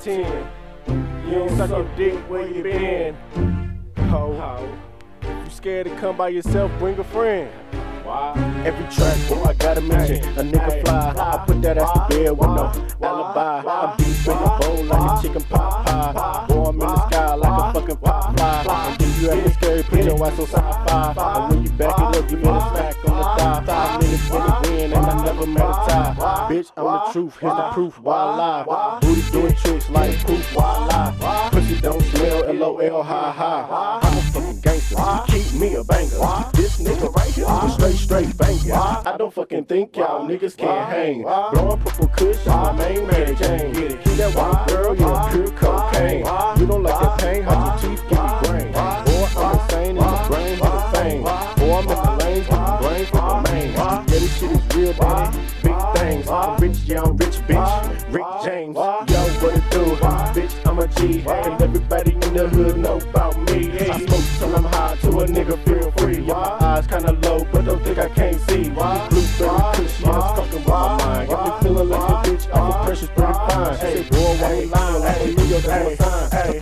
10. You ain't suck your dick where you been. Ho. If you scared to come by yourself, bring a friend. Every track, boy, I gotta mention a nigga fly. I put that ass to bed with no alibi. I'm beef in the bowl like a chicken pot pie. Boy, I'm in the sky like a fucking pop fly. And if you acting scary, put your ass on sci-fi. And when you back it up, you better Bitch, I'm the truth. Here's the proof. Why lie? Booty doing tricks like poof. Why lie? Pussy don't smell. LOL. Ha ha. I'm a fucking gangster. Keep me a banger. This nigga right here, is straight straight banger. I don't fucking think y'all niggas can't hang. Blowing purple kush my main Mary Jane. Keep that white girl, you're pure cocaine. You don't like that pain, how your teeth give me brain. Boy, I'm insane in the brain for the fame. Boy, I'm in the lane for the brain for the main. Yeah, this shit is real, baby. I'm rich, yeah, I'm rich, bitch. Rick James, yo, what it do? Bitch, I'm a G, and everybody in the hood know about me. I smoke till I'm high, to a nigga feel free. Yeah, my eyes kinda low, but don't think I can't see. Blueberry kush, yeah, it's fucking with my mind. Got me feeling like a bitch, I'm a precious, pretty fine. Said, boy, why you lying? Like a New York, my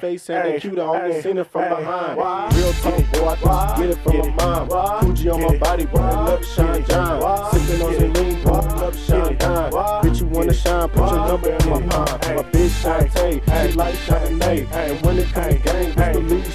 Her face and that cute, I only seen it from behind. Real talk, boy, I just get it from my mom. Fuji on my body, boy, I love shine John. Sipping on the lean, boy, I love shine Don. Bitch, you wanna shine, put your number in my palm. My bitch Shantae, she like Chardonnay. And when it comes to game, it's the lead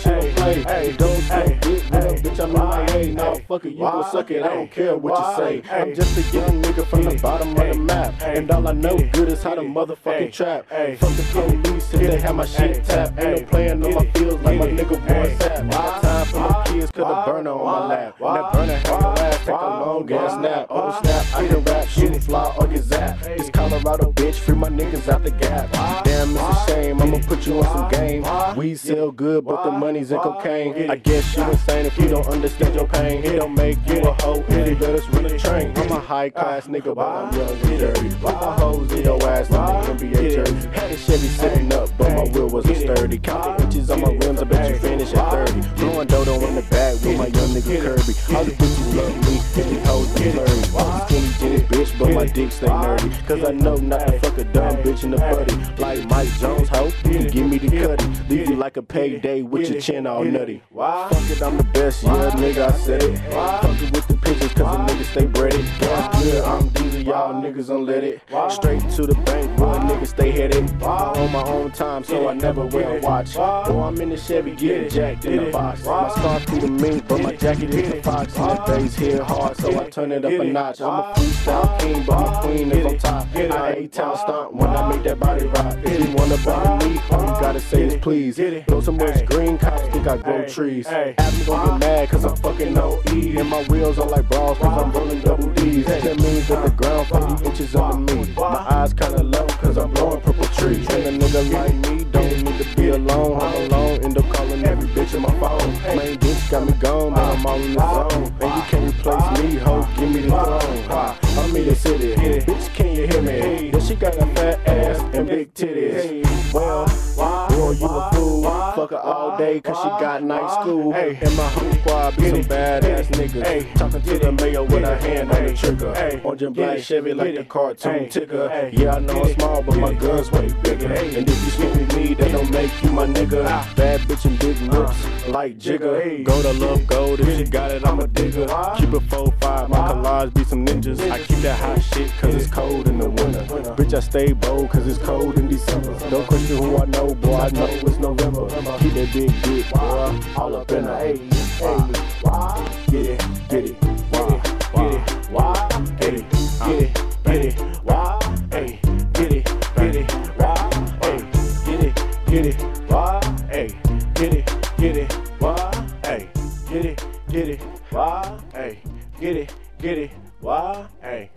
A. Nah, fuck it, you gon' suck it, I don't care what you say. I'm just a young nigga from the bottom of the map. And all I know good is how to motherfucking trap. Fuck the police if they have my shit tapped. Ain't no playing on my fields like my nigga boy Sap. My time for my kids, put a burner on my lap. And that burner have your ass take a long ass nap. Oh snap, I can rap, shoot, fly, or get zapped. This Colorado bitch, free my niggas out the gap. Damn, it's a shame, I'ma put you on some game. We sell good, but the money's in cocaine. I guess you insane if you don't understand your pain. It don't make you a hoe, it run a train. I'm a high class nigga, but I'm young and dirty. Put my hoes in your ass like the NBA jersey. Had a Chevy sitting up, but my wheel wasn't sturdy. Count the inches on my rims, I bet you finish at 30. Blowing dodo in the back with my young nigga Kirby. All the bitches love me, and these hoes are flirty. I'm a skinny Jenny bitch, but my dick stay nerdy. Cause I know not to fuck a dumb bitch in the buddy. Like Mike Jones, hoe, you can give me the cutty. Leave you like a payday with your chin all nutty. Why? Fuck it, I'm the best, yeah, nigga, I said it. Fuck it with the cause the niggas stay breaded. I'm good, I'm diesel, y'all niggas unleaded. Straight to the bank, boy, niggas stay headed. On my own time, so I never wear a watch. Boy, I'm in the Chevy, getting jacked in the box. My scarf through the mink, but my jacket is a fox. And that bass hit hard, so I turn it up a notch. I'm a freestyle king, but my queen is on top. I ain't town stunt when I make that body rock. If you wanna bother me, all you gotta say is please. Blow so much green, cops think I grow trees. Have me gon' get mad, cause I'm fucking no E. And my wheels are like bras, cause I'm rolling double D's. That means that the ground 50 inches under me. My eyes kinda low, cause I'm blowing purple trees. And a nigga like me don't need to be alone. I'm alone, end up calling every bitch in my phone. Main bitch got me gone, but I'm all in the zone. And you can't replace me, ho, give me the throne. I'm in the city, bitch, can you hear me? Yeah, she got a fat ass and big titties. Well, boy, you a fool. Fuck her all day, cause she got nice night school. And my whole squad be some badass niggas. Talking to the mayor with a hand on the trigger. Orange and black Chevy like the cartoon Tigger. Yeah, I know I'm small, but my gun's way bigger. And if you with me, make you my nigga. Ah. Bad bitch and big uh. lips like Jigger. Go to love gold, if she got it, I'm a digger. Keep it 4-5, my collage be some ninjas. I keep that hot shit, cause it's cold in the winter. Bitch, I stay bold, cause it's cold in December. Don't question who I know, boy, I know it's November. Keep that big dick, boy, all up in her. Hey, hey, get it, get it, get it, get it, why? Hey, get it, get it, why? Hey.